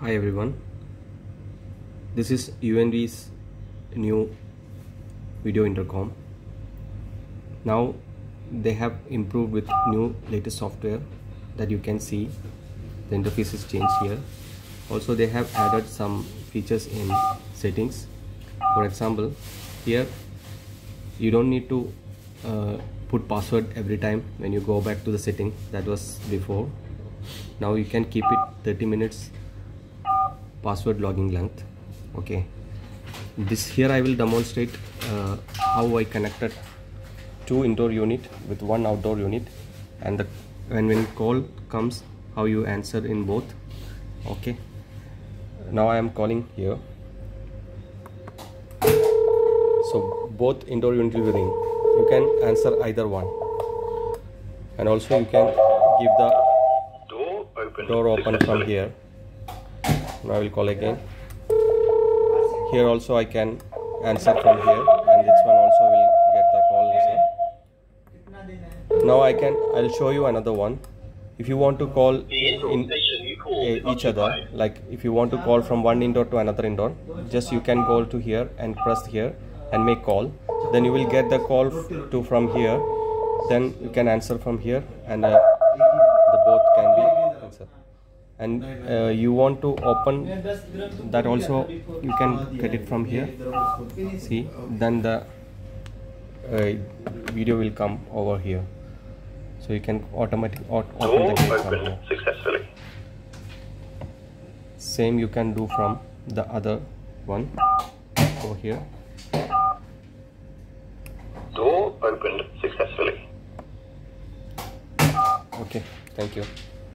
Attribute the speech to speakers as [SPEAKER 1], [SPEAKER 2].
[SPEAKER 1] Hi everyone. This is UNV's new video intercom. Now they have improved with new latest software that you can see. The interface is changed here. Also they have added some features in settings. For example, here you don't need to uh, put password every time when you go back to the setting that was before now you can keep it 30 minutes password logging length okay? This here I will demonstrate uh, how I connected two indoor unit with one outdoor unit and the when when call comes how you answer in both okay? Now I am calling here. So both indoor unit will ring. You can answer either one. And also you can give the
[SPEAKER 2] Door open.
[SPEAKER 1] door open from here now I will call again. Here also I can answer from here and this one also will get the call answer now I can I'll show you another one. If you want to call in eh, each other like if you want to call from one indoor to another indoor just you can go to here and press here and make call. Then you will get the call to from here. Then you can answer from here and uh, the both can be answered and uh, you want to open that also you can get it from here. See then the uh, video will come over here. So you can automatically aut- open the gate from here.
[SPEAKER 2] successfully.
[SPEAKER 1] same you can do from the other one over here.
[SPEAKER 2] Door opened successfully.
[SPEAKER 1] okay thank you